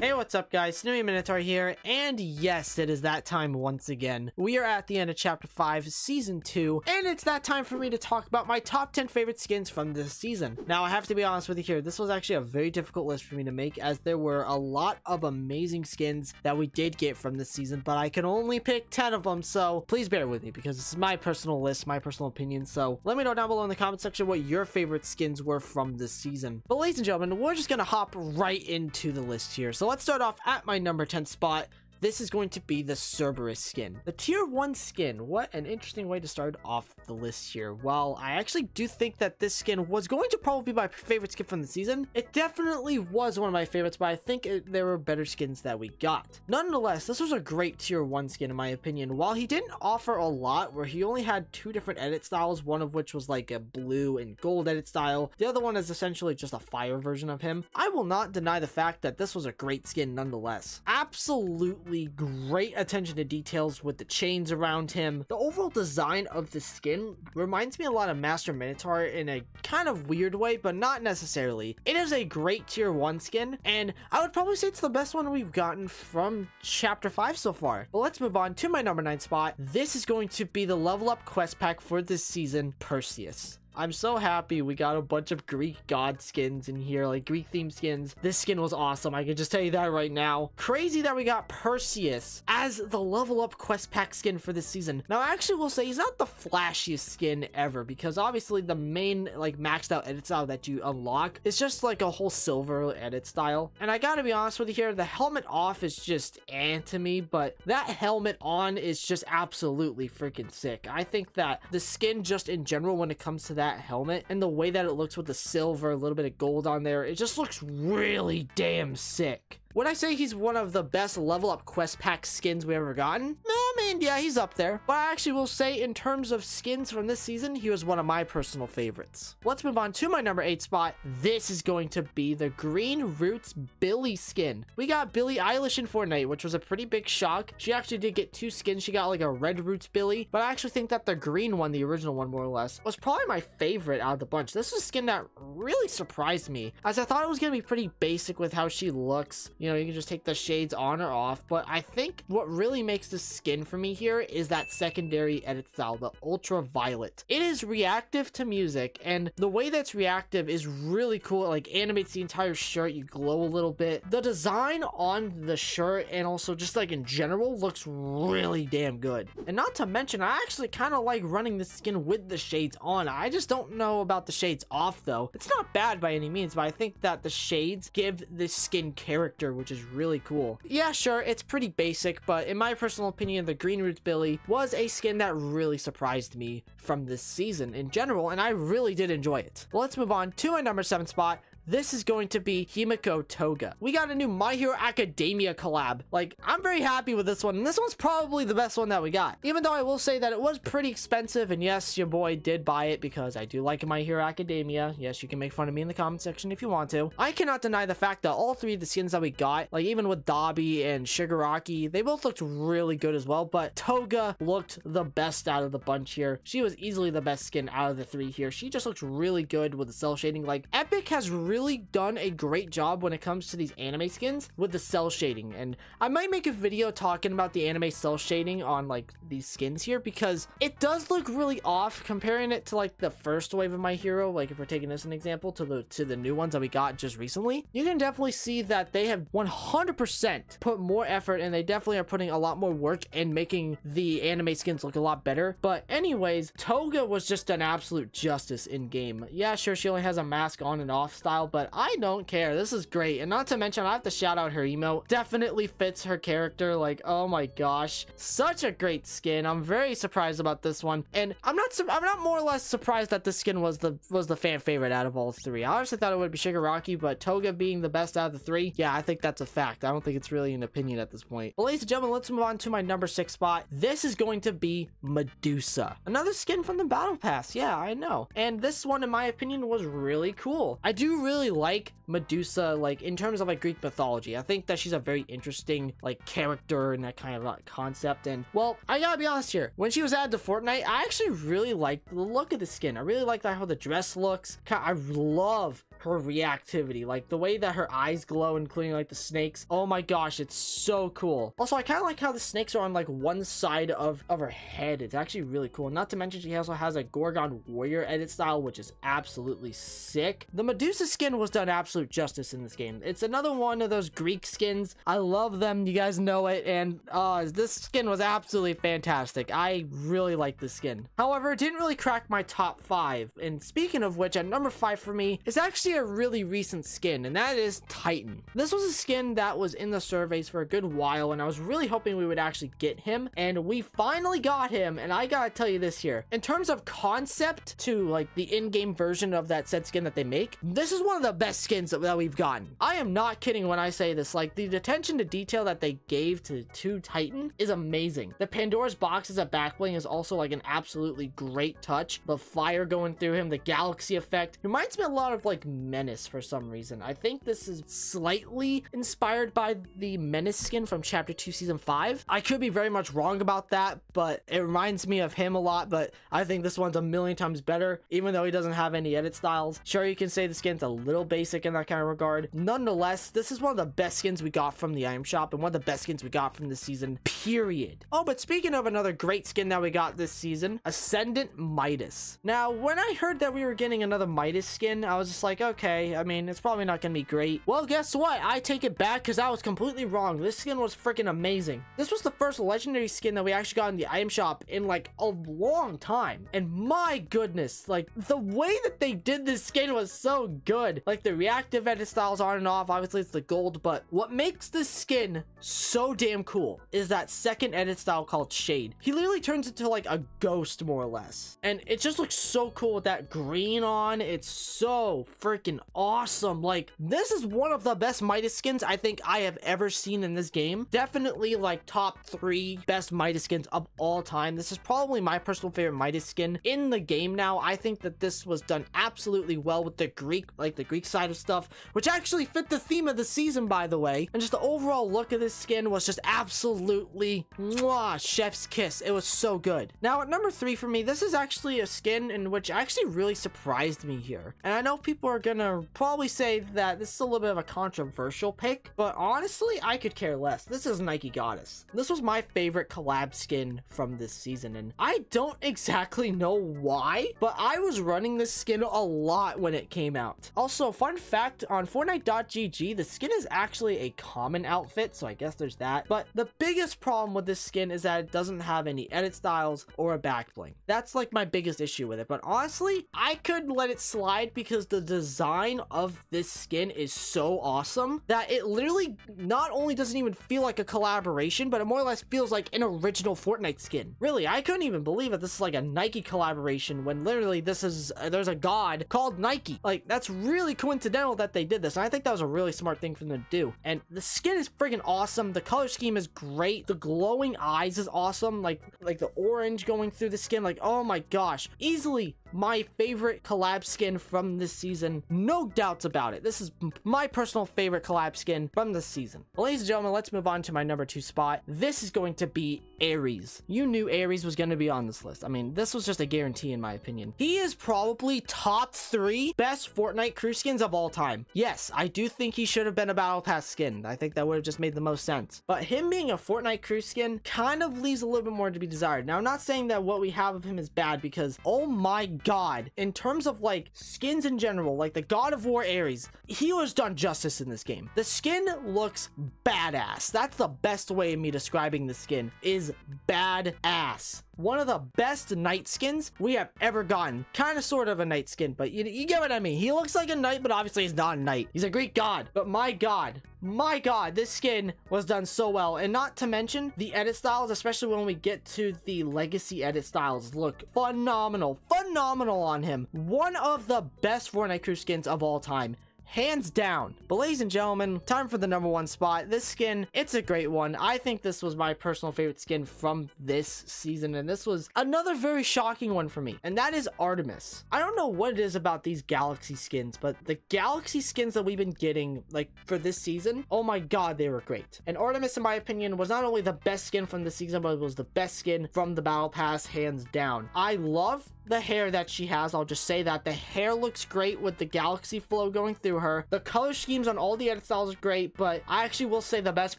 Hey, what's up guys? Sinewy Minotaur here, and yes, it is that time once again. We are at the end of Chapter 5, Season 2, and it's that time for me to talk about my top 10 favorite skins from this season. Now, I have to be honest with you here, this was actually a very difficult list for me to make, as there were a lot of amazing skins that we did get from this season, but I can only pick 10 of them, so please bear with me, because this is my personal list, my personal opinion, so let me know down below in the comment section what your favorite skins were from this season. But ladies and gentlemen, we're just gonna hop right into the list here, so let's start off at my number 10 spot this is going to be the Cerberus skin. The tier 1 skin, what an interesting way to start off the list here. While I actually do think that this skin was going to probably be my favorite skin from the season, it definitely was one of my favorites, but I think it, there were better skins that we got. Nonetheless, this was a great tier 1 skin in my opinion. While he didn't offer a lot, where he only had two different edit styles, one of which was like a blue and gold edit style, the other one is essentially just a fire version of him, I will not deny the fact that this was a great skin nonetheless. Absolutely great attention to details with the chains around him. The overall design of the skin reminds me a lot of Master Minotaur in a kind of weird way, but not necessarily. It is a great tier 1 skin, and I would probably say it's the best one we've gotten from Chapter 5 so far. But let's move on to my number 9 spot. This is going to be the level up quest pack for this season, Perseus. I'm so happy we got a bunch of Greek god skins in here, like Greek themed skins. This skin was awesome. I can just tell you that right now. Crazy that we got Perseus as the level up quest pack skin for this season. Now, I actually will say he's not the flashiest skin ever because obviously the main like maxed out edit style that you unlock is just like a whole silver edit style. And I gotta be honest with you here, the helmet off is just and to me, but that helmet on is just absolutely freaking sick. I think that the skin just in general when it comes to that helmet and the way that it looks with the silver, a little bit of gold on there, it just looks really damn sick. Would I say he's one of the best level up quest pack skins we ever gotten? I mean, yeah, he's up there. But I actually will say in terms of skins from this season, he was one of my personal favorites. Let's move on to my number 8 spot. This is going to be the Green Roots Billie skin. We got Billie Eilish in Fortnite, which was a pretty big shock. She actually did get two skins. She got like a Red Roots Billie, but I actually think that the green one, the original one more or less, was probably my favorite out of the bunch. This is a skin that really surprised me, as I thought it was going to be pretty basic with how she looks. You know, you can just take the shades on or off, but I think what really makes the skin for me here is that secondary edit style, the ultraviolet. It is reactive to music, and the way that's reactive is really cool. It, like animates the entire shirt, you glow a little bit. The design on the shirt and also just like in general looks really damn good. And not to mention, I actually kind of like running the skin with the shades on. I just don't know about the shades off though. It's not bad by any means, but I think that the shades give the skin character, which is really cool. Yeah, sure, it's pretty basic, but in my personal opinion, the Green Roots Billie was a skin that really surprised me from this season in general, and I really did enjoy it. Let's move on to my number 7 spot, this is going to be Himiko Toga. We got a new My Hero Academia collab. Like, I'm very happy with this one, and this one's probably the best one that we got. Even though I will say that it was pretty expensive, and yes, your boy did buy it because I do like My Hero Academia. Yes, you can make fun of me in the comment section if you want to. I cannot deny the fact that all three of the skins that we got, like even with Dabi and Shigaraki, they both looked really good as well, but Toga looked the best out of the bunch here. She was easily the best skin out of the three here. She just looks really good with the cel shading. Like, Epic has really really done a great job when it comes to these anime skins with the cel shading. And I might make a video talking about the anime cel shading on like these skins here because it does look really off comparing it to like the first wave of My Hero. Like if we're taking this an example to the to the new ones that we got just recently, you can definitely see that they have 100% put more effort and they definitely are putting a lot more work in making the anime skins look a lot better. But anyways, Toga was just an absolute justice in game. Yeah, sure, she only has a mask on and off style, but I don't care. This is great. And not to mention, I have to shout out her emote. Definitely fits her character. Like, oh my gosh. Such a great skin. I'm very surprised about this one. And I'm not I'm not more or less surprised that this skin was the was the fan favorite out of all three. I honestly thought it would be Shigaraki, but Toga being the best out of the three, yeah, I think that's a fact. I don't think it's really an opinion at this point. But ladies and gentlemen, let's move on to my number six spot. This is going to be Medusa. Another skin from the Battle Pass. Yeah, I know. And this one, in my opinion, was really cool. I do really really like Medusa, like in terms of like Greek mythology. I think that she's a very interesting like character and that kind of like, concept. And well, I gotta be honest here. When she was added to Fortnite, I actually really liked the look of the skin. I really like how the dress looks. I love her reactivity, like the way that her eyes glow, including like the snakes. Oh my gosh, it's so cool. Also, I kind of like how the snakes are on like one side of, of her head. It's actually really cool. Not to mention she also has a Gorgon Warrior edit style, which is absolutely sick. The Medusa skin was done absolute justice in this game. It's another one of those Greek skins. I love them. You guys know it. And uh, this skin was absolutely fantastic. I really like this skin. However, it didn't really crack my top five. And speaking of which, at number five for me is a really recent skin, and that is Titan. This was a skin that was in the surveys for a good while, and I was really hoping we would actually get him, and we finally got him, and I gotta tell you this here. In terms of concept to like the in-game version of that said skin that they make, this is one of the best skins that, that we've gotten. I am not kidding when I say this, like the attention to detail that they gave to, to Titan is amazing. The Pandora's box as a backbling is also like an absolutely great touch. The fire going through him, the galaxy effect, reminds me a lot of like Menace for some reason. I think this is slightly inspired by the Menace skin from chapter 2 season 5. I could be very much wrong about that, but it reminds me of him a lot, but I think this one's a million times better, even though he doesn't have any edit styles. Sure, you can say the skin's a little basic in that kind of regard. Nonetheless, this is one of the best skins we got from the item shop and one of the best skins we got from this season, period. Oh, but speaking of another great skin that we got this season, Ascendant Midas. Now, when I heard that we were getting another Midas skin, I was just like, okay, I mean, it's probably not gonna be great. Well, guess what? I take it back because I was completely wrong. This skin was freaking amazing. This was the first legendary skin that we actually got in the item shop in like a long time. And my goodness, like the way that they did this skin was so good. Like the reactive edit styles on and off, obviously it's the gold, but what makes this skin so damn cool is that second edit style called Shade. He literally turns into like a ghost more or less. And it just looks so cool with that green on. It's so freaking awesome. Like this is one of the best Midas skins I think I have ever seen in this game. Definitely like top three best Midas skins of all time. This is probably my personal favorite Midas skin in the game now. I think that this was done absolutely well with the Greek, like the Greek side of stuff, which actually fit the theme of the season, by the way. And just the overall look of this skin was just absolutely mwah, chef's kiss. It was so good. Now at number three for me, this is actually a skin in which actually really surprised me here. And I know people are gonna probably say that this is a little bit of a controversial pick, but honestly, I could care less. This is Nike Goddess. This was my favorite collab skin from this season, and I don't exactly know why, but I was running this skin a lot when it came out. Also, fun fact, on Fortnite.gg, the skin is actually a common outfit, so I guess there's that. But the biggest problem with this skin is that it doesn't have any edit styles or a back bling. That's like my biggest issue with it, but honestly, I could let it slide because the design of this skin is so awesome that it literally not only doesn't even feel like a collaboration, but it more or less feels like an original Fortnite skin. Really, I couldn't even believe that this is like a Nike collaboration when literally this is, uh, there's a god called Nike. Like, that's really coincidental that they did this. And I think that was a really smart thing for them to do. And the skin is freaking awesome. The color scheme is great. The glowing eyes is awesome. Like, like the orange going through the skin. Like, oh my gosh. Easily my favorite collab skin from this season. No doubts about it. This is my personal favorite collab skin from this season. Ladies and gentlemen, let's move on to my number two spot. This is going to be Ares. You knew Ares was going to be on this list. I mean, this was just a guarantee in my opinion. He is probably top three best Fortnite crew skins of all time. Yes, I do think he should have been a Battle Pass skin. I think that would have just made the most sense. But him being a Fortnite crew skin kind of leaves a little bit more to be desired. Now, I'm not saying that what we have of him is bad because, oh my god, in terms of like skins in general, like the God of War Ares, he was done justice in this game. The skin looks badass. That's the best way of me describing the skin is badass one of the best knight skins we have ever gotten. Kind of sort of a knight skin, but you, you get what I mean. He looks like a knight, but obviously he's not a knight. He's a Greek god. But my god, my god, this skin was done so well. And not to mention the edit styles, especially when we get to the legacy edit styles, look phenomenal. Phenomenal on him. One of the best Fortnite crew skins of all time hands down. But ladies and gentlemen, time for the number one spot. This skin, it's a great one. I think this was my personal favorite skin from this season, and this was another very shocking one for me, and that is Artemis. I don't know what it is about these Galaxy skins, but the Galaxy skins that we've been getting, like, for this season, oh my god, they were great. And Artemis, in my opinion, was not only the best skin from the season, but it was the best skin from the Battle Pass, hands down. I love the hair that she has. I'll just say that. The hair looks great with the galaxy flow going through her. The color schemes on all the edit styles are great, but I actually will say the best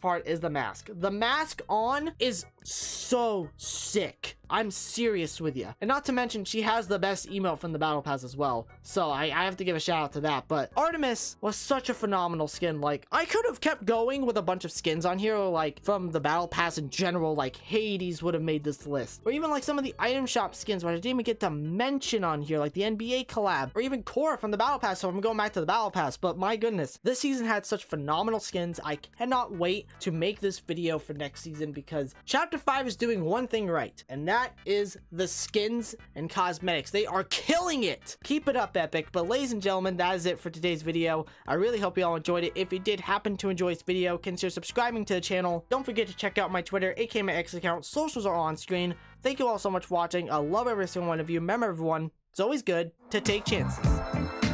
part is the mask. The mask on is so sick. I'm serious with you. And not to mention, she has the best emote from the Battle Pass as well. So I, I have to give a shout out to that. But Artemis was such a phenomenal skin. Like, I could have kept going with a bunch of skins on here, like from the Battle Pass in general, like Hades would have made this list. Or even like some of the item shop skins, which I didn't even get to mention on here, like the NBA collab, or even Korra from the Battle Pass. So I'm going back to the Battle Pass. But my goodness, this season had such phenomenal skins. I cannot wait to make this video for next season because Chapter 5 is doing one thing right, and that is the skins and cosmetics. They are killing it! Keep it up, Epic. But ladies and gentlemen, that is it for today's video. I really hope you all enjoyed it. If you did happen to enjoy this video, consider subscribing to the channel. Don't forget to check out my Twitter, aka my X account. Socials are on screen. Thank you all so much for watching. I love every single one of you. Remember, everyone, it's always good to take chances.